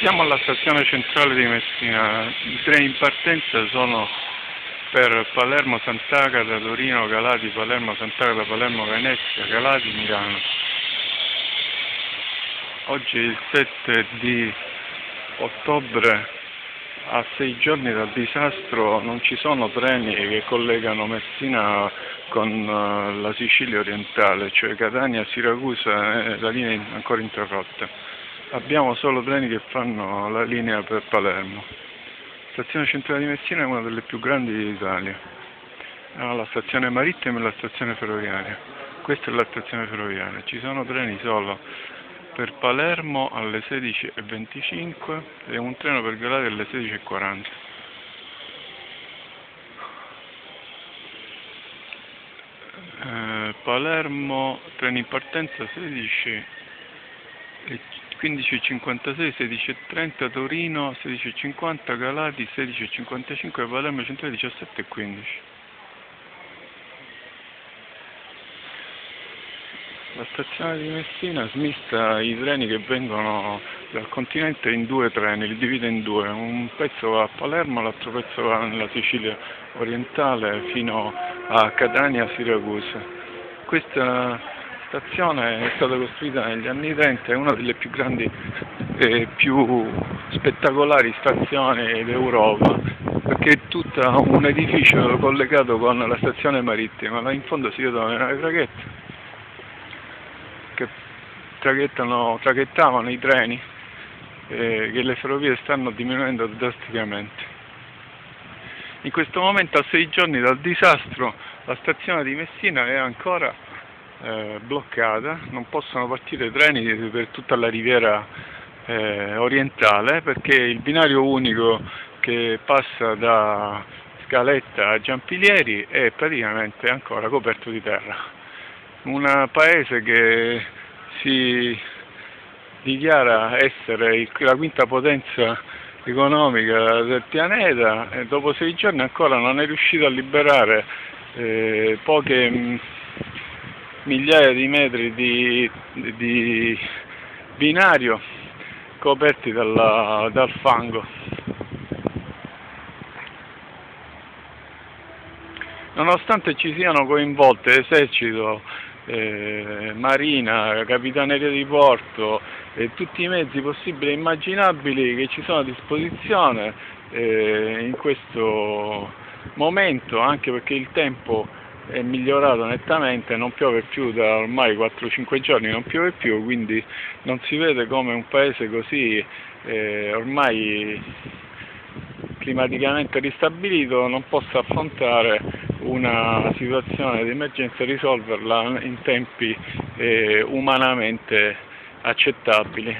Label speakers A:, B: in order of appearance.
A: Siamo alla stazione centrale di Messina, i treni in partenza sono per Palermo, Sant'Agata, Torino, Galati, Palermo, Sant'Agata, Palermo, Venezia, Galati, Milano. Oggi è il 7 di ottobre, a sei giorni dal disastro non ci sono treni che collegano Messina con eh, la Sicilia orientale, cioè Catania, Siracusa e la linea ancora interrotta abbiamo solo treni che fanno la linea per Palermo. La stazione centrale di Messina è una delle più grandi d'Italia. Ha la stazione marittima e la stazione ferroviaria. Questa è la stazione ferroviaria. Ci sono treni solo per Palermo alle 16.25 e un treno per Galati alle 16.40. Eh, Palermo, treni in partenza 16 15.56, 16.30 Torino, 16.50 Galati, 16.55 Palermo Centrale, 17.15. La stazione di Messina smista i treni che vengono dal continente in due treni, li divide in due, un pezzo va a Palermo, l'altro pezzo va nella Sicilia orientale fino a Catania, Siracusa. Questa stazione è stata costruita negli anni 30, è una delle più grandi e più spettacolari stazioni d'Europa, perché è tutto un edificio collegato con la stazione marittima, là in fondo si vedono le traghette che traghettavano i treni eh, che le ferrovie stanno diminuendo drasticamente. In questo momento, a sei giorni dal disastro, la stazione di Messina è ancora eh, bloccata, non possono partire treni per tutta la riviera eh, orientale perché il binario unico che passa da Scaletta a Giampilieri è praticamente ancora coperto di terra. Un paese che si dichiara essere la quinta potenza economica del pianeta e dopo sei giorni ancora non è riuscito a liberare eh, poche migliaia di metri di, di binario coperti dalla, dal fango. Nonostante ci siano coinvolte esercito, eh, marina, capitaneria di porto e tutti i mezzi possibili e immaginabili che ci sono a disposizione eh, in questo momento, anche perché il tempo è migliorato nettamente, non piove più da ormai 4-5 giorni, non piove più, quindi non si vede come un paese così eh, ormai climaticamente ristabilito non possa affrontare una situazione di emergenza e risolverla in tempi eh, umanamente accettabili.